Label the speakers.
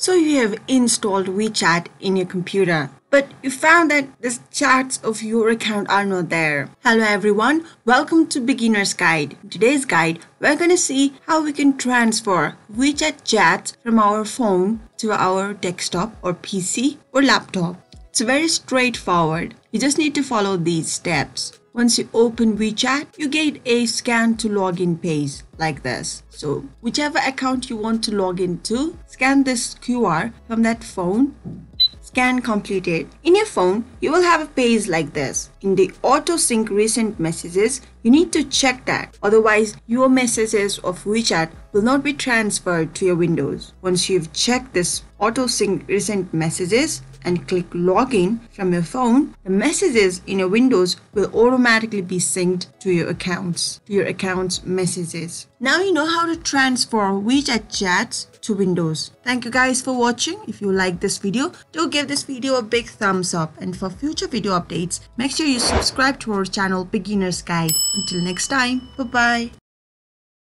Speaker 1: So you have installed WeChat in your computer, but you found that the chats of your account are not there. Hello everyone, welcome to Beginner's Guide. In today's guide, we're going to see how we can transfer WeChat chats from our phone to our desktop or PC or laptop. It's very straightforward. You just need to follow these steps. Once you open WeChat, you get a scan to login page like this. So whichever account you want to log into, scan this QR from that phone Scan completed. In your phone, you will have a page like this. In the auto sync recent messages, you need to check that. Otherwise, your messages of WeChat will not be transferred to your Windows. Once you've checked this auto sync recent messages, and click login from your phone, the messages in your Windows will automatically be synced to your accounts, to your account's messages. Now you know how to transfer WeChat chats to Windows. Thank you guys for watching. If you like this video, do give this video a big thumbs up. And for future video updates, make sure you subscribe to our channel Beginner's Guide. Until next time, bye-bye.